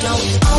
Chloe.